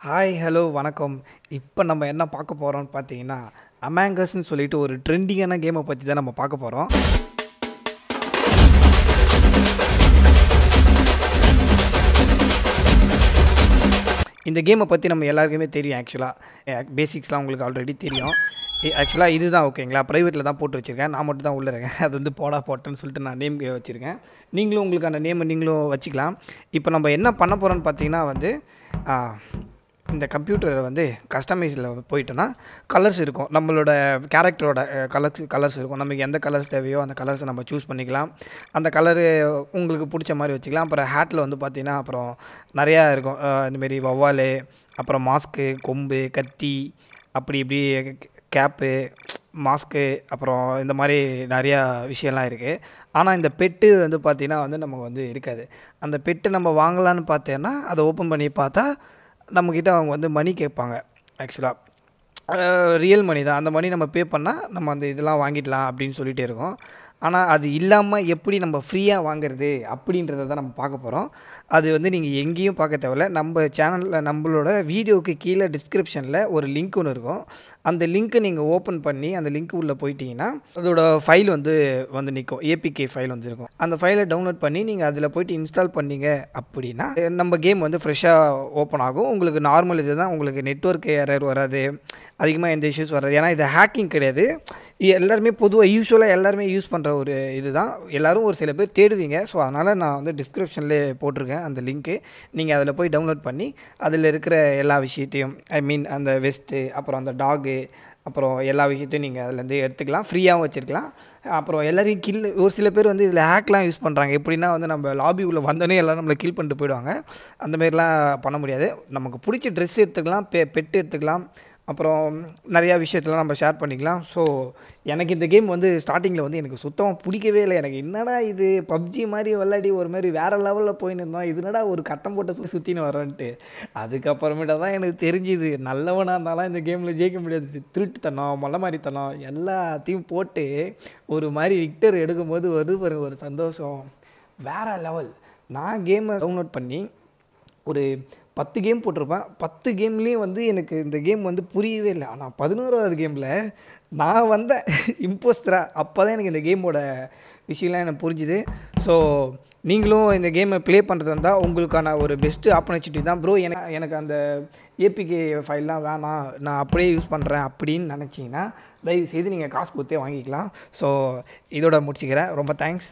Hi hello வணக்கம். இப்போ நம்ம என்ன பார்க்க போகிறோம்னு பார்த்தீங்கன்னா அமேங்கஸ்ன்னு சொல்லிட்டு ஒரு ட்ரெண்டிங்கான கேமை பற்றி தான் நம்ம பார்க்க போகிறோம் இந்த கேமை பற்றி நம்ம எல்லாருக்குமே தெரியும் ஆக்சுவலாக பேசிக்ஸ்லாம் உங்களுக்கு ஆல்ரெடி தெரியும். ஆக்சுவலாக இதுதான் ஓகேங்களா ப்ரைவேட்டில் தான் போட்டு வச்சுருக்கேன். நான் மட்டும் தான் உள்ளே இருக்கேன். அது வந்து போடா போட்டேன்னு சொல்லிட்டு நான் நேம் வச்சுருக்கேன். நீங்களும் உங்களுக்கு அந்த நேமை நீங்களும் வச்சுக்கலாம். இப்போ நம்ம என்ன பண்ண போகிறோன்னு பார்த்தீங்கன்னா வந்து இந்த கம்ப்யூட்டரில் வந்து கஸ்டமைஸில் போயிட்டோன்னா கலர்ஸ் இருக்கும். நம்மளோட கேரக்டரோட கலர்ஸ் கலர்ஸ் இருக்கும். நமக்கு எந்த கலர்ஸ் தேவையோ அந்த கலர்ஸை நம்ம சூஸ் பண்ணிக்கலாம். அந்த கலரு உங்களுக்கு பிடிச்ச மாதிரி வச்சுக்கலாம். அப்புறம் ஹேட்டில் வந்து பார்த்திங்கன்னா அப்புறம் நிறையா இருக்கும். இந்தமாரி வவ்வால் அப்புறம் மாஸ்க்கு கொம்பு கத்தி அப்படி இப்படி கேப்பு மாஸ்க்கு அப்புறம் இந்த மாதிரி நிறையா விஷயம்லாம் இருக்குது ஆனால் இந்த பெட்டு வந்து பார்த்திங்கன்னா வந்து நமக்கு வந்து இருக்காது. அந்த பெட்டு நம்ம வாங்கலான்னு பார்த்தேன்னா அதை ஓப்பன் பண்ணி பார்த்தா நம்மக்கிட்ட அவங்க வந்து மணி கேட்பாங்க ஆக்சுவலாக ரியல் மணி தான். அந்த மணி நம்ம பே பண்ணால் நம்ம அந்த இதெல்லாம் வாங்கிடலாம் அப்படின்னு சொல்லிகிட்டே இருக்கோம். ஆனால் அது இல்லாமல் எப்படி நம்ம ஃப்ரீயாக வாங்குறது அப்படின்றத தான் நம்ம பார்க்க போகிறோம் அது வந்து நீங்கள் எங்கேயும் பார்க்க தேவையில்ல. நம்ம சேனலில் நம்மளோட வீடியோவுக்கு கீழே டிஸ்கிரிப்ஷனில் ஒரு லிங்க் ஒன்று இருக்கும். அந்த லிங்க்கை நீங்கள் ஓப்பன் பண்ணி அந்த லிங்க் உள்ளே போயிட்டீங்கன்னா அதோட ஃபைல் வந்து வந்து நிற்கும் ஏபிகே ஃபைல் வந்து இருக்கும். அந்த ஃபைலை டவுன்லோட் பண்ணி நீங்கள் அதில் போயிட்டு இன்ஸ்டால் பண்ணீங்க அப்படின்னா நம்ம கேம் வந்து ஃப்ரெஷ்ஷாக ஓப்பன் ஆகும். உங்களுக்கு நார்மல் இது தான். உங்களுக்கு நெட்ஒர்க் எரர் வராது. அதிகமாக எந்த இஷ்யூஸ் வராது ஏன்னா இது ஹேக்கிங் கிடையாது. எல்லாருமே பொதுவாக யூஸ்வலாக எல்லாருமே யூஸ் பண்ணுற ஒரு இதுதான். எல்லாரும் ஒரு சில பேர் தேடுவீங்க. ஸோ அதனால் நான் வந்து டிஸ்கிரிப்ஷன்லேயே போட்டிருக்கேன் அந்த லிங்க்கு நீங்கள் அதில் போய் டவுன்லோட் பண்ணி அதில் இருக்கிற எல்லா விஷயத்தையும் ஐ மீன் அந்த வெஸ்ட்டு அப்புறம் அந்த டாகு அப்புறம் எல்லா விஷயத்தையும் நீங்கள் அதுலேருந்து எடுத்துக்கலாம். ஃப்ரீயாகவும் வச்சுருக்கலாம். அப்புறம் எல்லோரையும் கில் ஒரு சில பேர் வந்து இதில் ஹேக்லாம் யூஸ் பண்ணுறாங்க எப்படின்னா வந்து நம்ம லாபி உள்ளே வந்தோடனே எல்லோரும் நம்மளை கில் பண்ணிட்டு போயிடுவாங்க. அந்தமாரிலாம் பண்ண முடியாது. நமக்கு பிடிச்ச ட்ரெஸ் எடுத்துக்கலாம் பெ பெட்டு எடுத்துக்கலாம். அப்புறம் நிறையா விஷயத்தெலாம் நம்ம ஷேர் பண்ணிக்கலாம். ஸோ எனக்கு இந்த கேம் வந்து ஸ்டார்டிங்கில் வந்து எனக்கு சுத்தமாக பிடிக்கவே இல்லை. எனக்கு என்னடா இது? பப்ஜி மாதிரி விளையாடி ஒரு மாதிரி வேறு லெவலில் போயின்னு இருந்தோம். இது என்னடா ஒரு கட்டம் போட்ட சுற்றி சுற்றின்னு வரேன்ட்டு அதுக்கப்புறமேட்டா தான் எனக்கு தெரிஞ்சுது. நல்லவனாக இருந்தாலும் இந்த கேமில் ஜெயிக்க முடியாது. திருட்டுத்தனம் மொல்ல மாதிரித்தனம் எல்லாத்தையும் போட்டு ஒரு மாதிரி விக்டர் எடுக்கும்போது வருது பாருங்க ஒரு சந்தோஷம். வேறு லெவல் நான் கேமை டவுன்லோட் பண்ணி ஒரு பத்து கேம் போட்டிருப்பேன். பத்து கேம்லேயும் வந்து எனக்கு இந்த கேம் வந்து புரியவே இல்லை. ஆனால் பதினோராவது கேமில் நான் வந்தேன் இம்போஸ்டராக அப்போ தான் எனக்கு இந்த கேமோட விஷயம்லாம் எனக்கு புரிஞ்சுது. ஸோ நீங்களும் இந்த கேமை ப்ளே பண்ணுறது இருந்தால் உங்களுக்கான ஒரு பெஸ்ட்டு ஆப்பர்ச்சுனிட்டி தான் ப்ரோ எனக்கு எனக்கு அந்த ஏபிகே ஃபைல்லாம் வேணாம். நான் அப்படியே யூஸ் பண்ணுறேன் அப்படின்னு நினச்சிங்கன்னா தயவு செய்து நீங்கள் காசு கொடுத்தே வாங்கிக்கலாம். ஸோ இதோட முடிச்சுக்கிறேன். ரொம்ப தேங்க்ஸ்